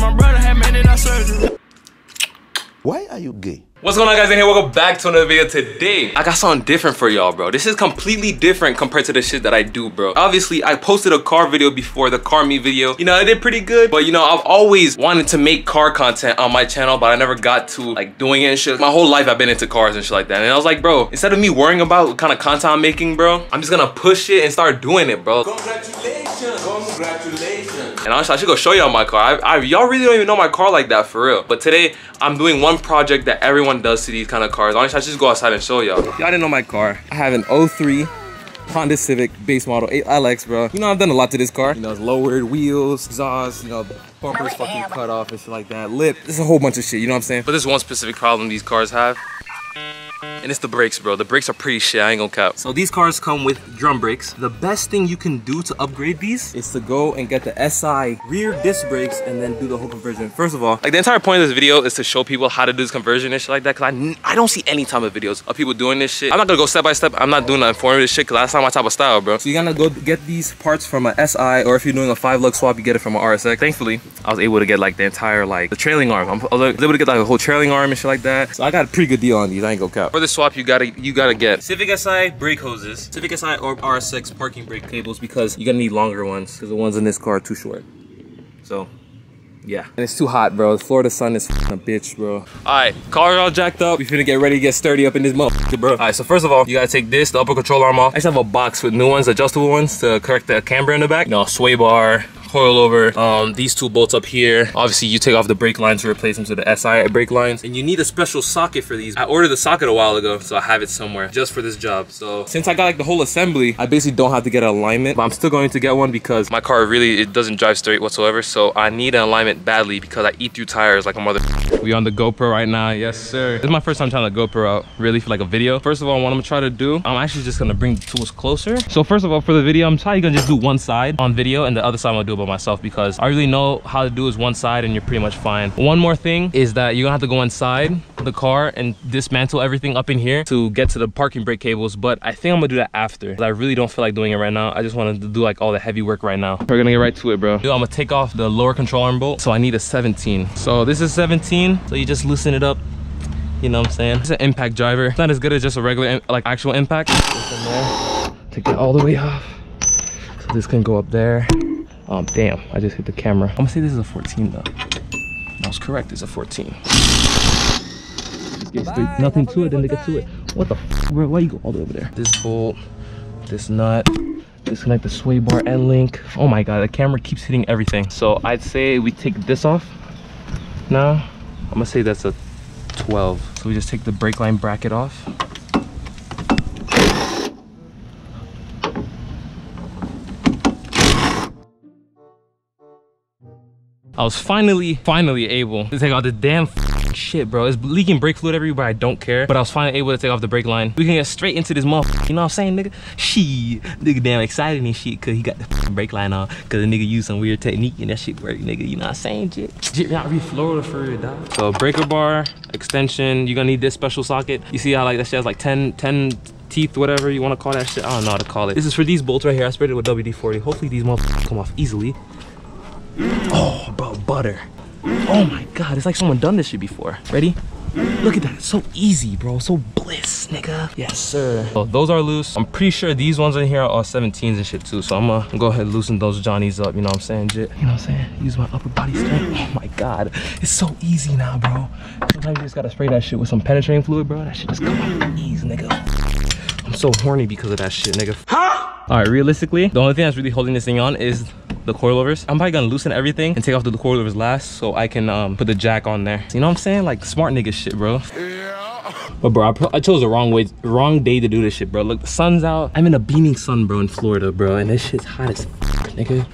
My brother had made it out surgery. Why are you gay? What's going on guys in here? Welcome back to another video. Today, I got something different for y'all, bro. This is completely different compared to the shit that I do, bro. Obviously, I posted a car video before, the car me video. You know, I did pretty good, but you know, I've always wanted to make car content on my channel, but I never got to like doing it and shit. My whole life I've been into cars and shit like that. And I was like, bro, instead of me worrying about what kind of content I'm making, bro, I'm just gonna push it and start doing it, bro. Congratulations, congratulations. And honestly, I should go show y'all my car. I, I, y'all really don't even know my car like that for real. But today, I'm doing one project that everyone does to these kind of cars. Honestly, I should just go outside and show y'all. Y'all didn't know my car. I have an 03 Honda Civic base model 8 LX, bro. You know, I've done a lot to this car. You know, it's lowered wheels, exhaust, you know, bumpers fucking cut off and shit like that. Lip, there's a whole bunch of shit, you know what I'm saying? But there's one specific problem these cars have and it's the brakes, bro. The brakes are pretty shit, I ain't gonna cap. So these cars come with drum brakes. The best thing you can do to upgrade these is to go and get the SI rear disc brakes and then do the whole conversion. First of all, like the entire point of this video is to show people how to do this conversion and shit like that, cause I, I don't see any type of videos of people doing this shit. I'm not gonna go step by step. I'm not doing that informative shit, cause that's not my type of style, bro. So you're gonna go get these parts from a SI, or if you're doing a five lug swap, you get it from an RSX. Thankfully, I was able to get like the entire, like the trailing arm. I was able to get like a whole trailing arm and shit like that. So I got a pretty good deal on these, I ain't gonna cap. For this swap, you gotta, you gotta get Civic Si brake hoses, Civic Si or RSX parking brake cables because you're gonna need longer ones because the ones in this car are too short. So yeah. And it's too hot, bro. The Florida sun is a bitch, bro. Alright, car all jacked up. We finna get ready to get sturdy up in this motherfucker, bro. Alright, so first of all, you gotta take this, the upper control arm off. I just have a box with new ones, adjustable ones to correct the camber in the back. You know, sway bar, coilover, um, these two bolts up here. Obviously, you take off the brake lines to replace them to the SI brake lines. And you need a special socket for these. I ordered the socket a while ago, so I have it somewhere just for this job. So since I got like the whole assembly, I basically don't have to get an alignment, but I'm still going to get one because my car really, it doesn't drive straight whatsoever. So I need an alignment badly because I eat through tires like a mother. We on the GoPro right now, yes sir. This is my first time trying to GoPro out really for like a video. First of all, what I'm gonna try to do, I'm actually just gonna bring the tools closer. So first of all, for the video, I'm probably gonna just do one side on video and the other side I'm gonna do by myself because I really know how to do is one side and you're pretty much fine. One more thing is that you're gonna have to go inside the car and dismantle everything up in here to get to the parking brake cables. But I think I'm gonna do that after. I really don't feel like doing it right now. I just wanted to do like all the heavy work right now. We're gonna get right to it, bro. I'm gonna take off the lower control arm bolt. So I need a 17. So this is 17. So you just loosen it up. You know what I'm saying? It's an impact driver. It's not as good as just a regular, like actual impact. Take it all the way off. So this can go up there. Um, damn, I just hit the camera. I'm gonna say this is a 14 though. I was correct, it's a 14. Just get nothing to it, then they get to it. What the bro? Why you go all the way over there? This bolt, this nut, disconnect the sway bar end link. Oh my god, the camera keeps hitting everything. So I'd say we take this off now. I'm gonna say that's a 12. So we just take the brake line bracket off. I was finally, finally able to take out the damn shit, bro. It's leaking brake fluid everywhere. I don't care. But I was finally able to take off the brake line. We can get straight into this motherfucker. You know what I'm saying, nigga? She, nigga damn excited and shit because he got the brake line on. Because the nigga used some weird technique and that shit worked, nigga. You know what I'm saying, shit? Shit not re Florida for it, dog. So breaker bar, extension. You're gonna need this special socket. You see how like that shit has like 10, 10 teeth, whatever you want to call that shit. I don't know how to call it. This is for these bolts right here. I sprayed it with WD-40. Hopefully these motherfuckers come off easily. Oh, bro, butter. Oh my God, it's like someone done this shit before. Ready? Look at that, it's so easy, bro. So bliss, nigga. Yes, sir. So those are loose. I'm pretty sure these ones in here are 17s and shit too. So I'm gonna go ahead and loosen those Johnnies up, you know what I'm saying, jit? You know what I'm saying? Use my upper body strength. Oh my God, it's so easy now, bro. Sometimes you just gotta spray that shit with some penetrating fluid, bro. That shit just come out easy, nigga. I'm so horny because of that shit, nigga. Huh? All right, realistically, the only thing that's really holding this thing on is the coilovers. I'm probably gonna loosen everything and take off the coilovers last so I can um, put the jack on there. You know what I'm saying? Like smart nigga shit, bro. Yeah. But bro, I, I, chose the wrong way, wrong day to do this shit, bro. Look, the sun's out. I'm in a beaming sun, bro, in Florida, bro. And this shit's hot as fuck, nigga.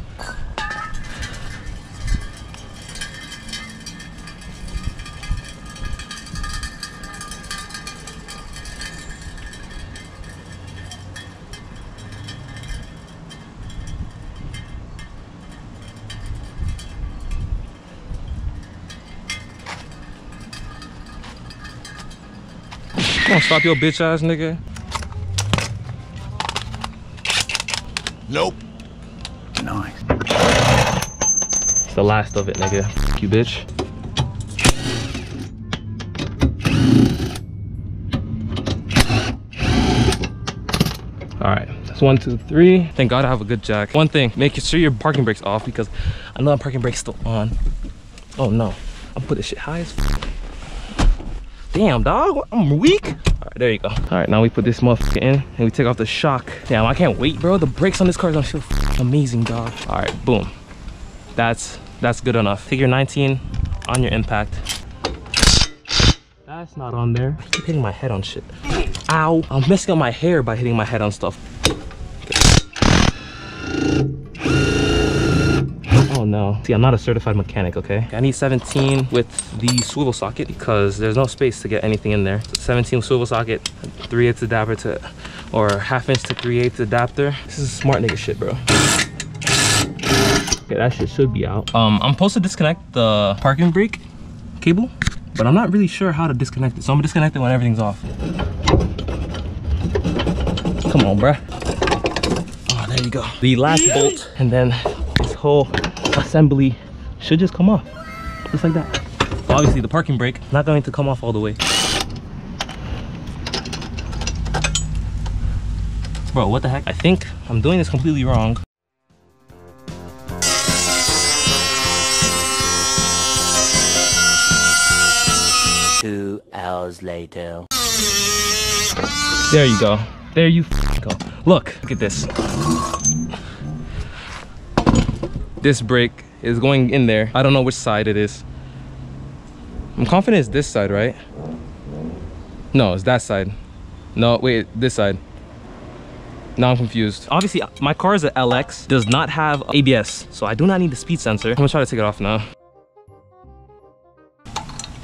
Come on, stop your bitch ass nigga. Nope. Nice. the last of it, nigga. F you, bitch. All right, that's one, two, three. Thank God I have a good jack. One thing, make sure your parking brake's off because I know my parking brake's still on. Oh no, I'll put this shit high as Damn, dog, I'm weak. All right, there you go. All right, now we put this motherfucker in and we take off the shock. Damn, I can't wait, bro. The brakes on this car is gonna feel amazing, dog. All right, boom. That's that's good enough. Figure 19 on your impact. That's not on there. I keep hitting my head on shit. Ow. I'm messing up my hair by hitting my head on stuff. Oh no. See, I'm not a certified mechanic, okay? I need 17 with the swivel socket because there's no space to get anything in there. So 17 swivel socket, 3 8 adapter to, or half inch to 3 8 adapter. This is smart nigga shit, bro. Okay, that shit should be out. Um, I'm supposed to disconnect the parking brake cable, but I'm not really sure how to disconnect it. So I'm gonna disconnect it when everything's off. Come on, bruh. Oh, there you go. The last bolt, and then this whole assembly should just come off. Just like that. Obviously, the parking brake not going to come off all the way. Bro, what the heck? I think I'm doing this completely wrong. Two hours later. There you go. There you go. Look, look at this. This brake is going in there. I don't know which side it is. I'm confident it's this side, right? No, it's that side. No, wait, this side. Now I'm confused. Obviously, uh, my car is an LX, does not have ABS, so I do not need the speed sensor. I'm gonna try to take it off now.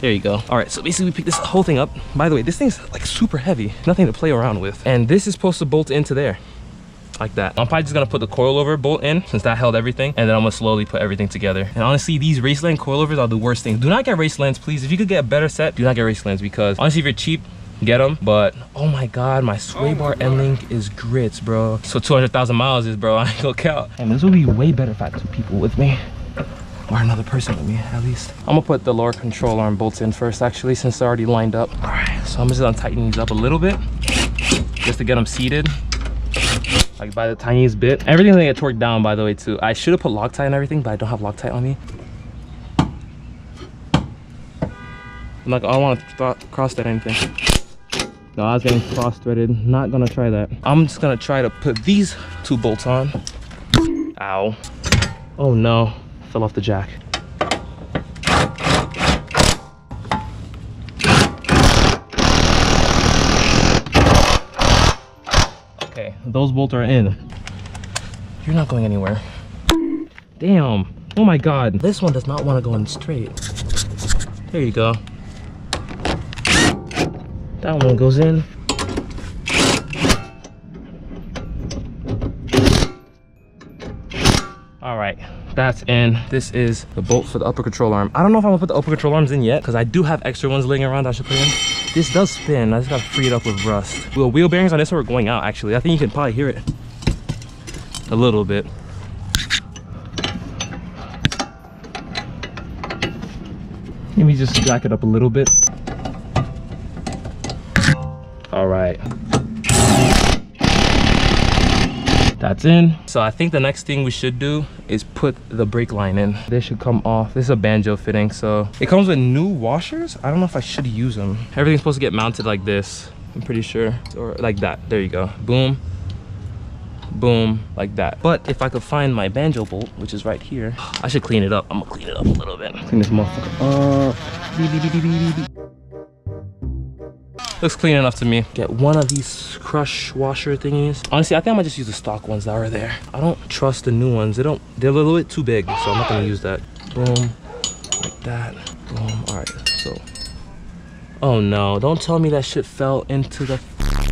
There you go. All right, so basically we pick this whole thing up. By the way, this thing's like super heavy, nothing to play around with. And this is supposed to bolt into there like that. I'm probably just gonna put the coilover bolt in since that held everything and then I'm gonna slowly put everything together. And honestly, these Raceland coilovers are the worst thing. Do not get Racelands, please. If you could get a better set, do not get Racelands because honestly, if you're cheap, get them. But oh my God, my sway oh bar end link is grits, bro. So 200,000 miles is, bro, I ain't gonna count. And this would be way better if I had two people with me or another person with me at least. I'm gonna put the lower control arm bolts in first actually since they're already lined up. All right, so I'm just gonna tighten these up a little bit just to get them seated like by the tiniest bit. Everything's gonna get torqued down by the way too. I should have put Loctite and everything, but I don't have Loctite on me. I'm like, I don't want to cross thread anything. No, I was getting cross threaded. Not gonna try that. I'm just gonna try to put these two bolts on. Ow. Oh no fell off the jack. Okay, those bolts are in. You're not going anywhere. Damn. Oh my god. This one does not want to go in straight. There you go. That one goes in. That's in. This is the bolt for the upper control arm. I don't know if I'm gonna put the upper control arms in yet because I do have extra ones laying around I should put in. This does spin. I just gotta free it up with rust. Well, wheel bearings on this are going out actually. I think you can probably hear it a little bit. Let me just jack it up a little bit. All right. That's in. So i think the next thing we should do is put the brake line in. This should come off. This is a banjo fitting so it comes with new washers? I don't know if i should use them. Everything's supposed to get mounted like this i'm pretty sure. Or like that. There you go. Boom. Boom. Like that. But if i could find my banjo bolt which is right here i should clean it up. I'm gonna clean it up a little bit. Clean this motherfucker up Looks clean enough to me. Get one of these crush washer thingies. Honestly, I think I might just use the stock ones that are there. I don't trust the new ones. They don't, they're a little bit too big, so I'm not gonna use that. Boom, like that, boom. All right, so. Oh no, don't tell me that shit fell into the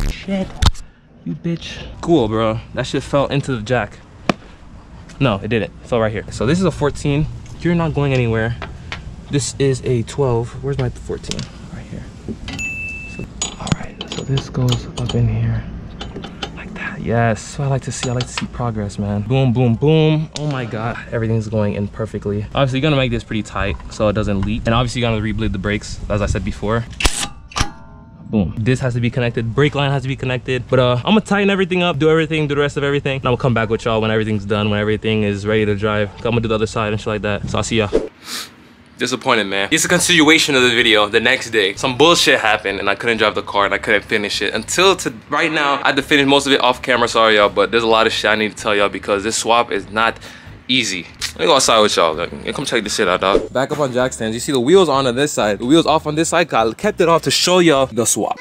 shit. You bitch. Cool, bro. That shit fell into the jack. No, it didn't. It fell right here. So this is a 14. You're not going anywhere. This is a 12. Where's my 14? Right here. So, all right, so this goes up in here like that. Yes, I like to see. I like to see progress, man. Boom, boom, boom. Oh my God, everything's going in perfectly. Obviously, you're gonna make this pretty tight so it doesn't leak. And obviously, you're gonna re-bleed the brakes, as I said before. Boom. This has to be connected. Brake line has to be connected. But uh, I'm gonna tighten everything up, do everything, do the rest of everything. And I'm gonna come back with y'all when everything's done, when everything is ready to drive. I'm gonna do the other side and shit like that. So I'll see y'all. Disappointed, man. It's a continuation of the video the next day. Some bullshit happened and I couldn't drive the car and I couldn't finish it. Until to right now, I had to finish most of it off camera, sorry y'all, but there's a lot of shit I need to tell y'all because this swap is not easy. Let me go outside with y'all. Come check this shit out, dog. Back up on jack stands. You see the wheels on on this side. The wheels off on this side. I kept it off to show y'all the swap.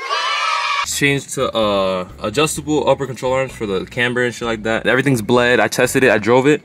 Changed to uh, adjustable upper control arms for the camber and shit like that. Everything's bled. I tested it. I drove it.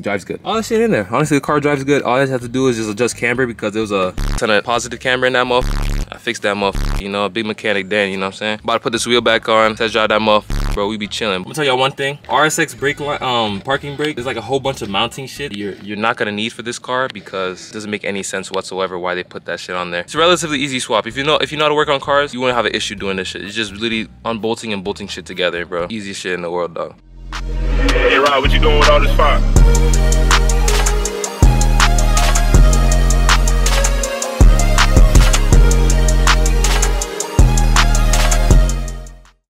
Drives good. All that shit in there. Honestly, the car drives good. All I have to do is just adjust camber because there was a ton of positive camber in that motherfucker. I fixed that motherfucker. You know, big mechanic then, you know what I'm saying? About to put this wheel back on, test drive that motherfucker. Bro, we be chilling. I'm gonna tell y'all one thing. RSX brake line, um, parking brake, there's like a whole bunch of mounting shit you're, you're not gonna need for this car because it doesn't make any sense whatsoever why they put that shit on there. It's a relatively easy swap. If you know if you know how to work on cars, you won't have an issue doing this shit. It's just literally unbolting and bolting shit together, bro. Easiest shit in the world, dog. Hey, Rob, what you doing with all this fire?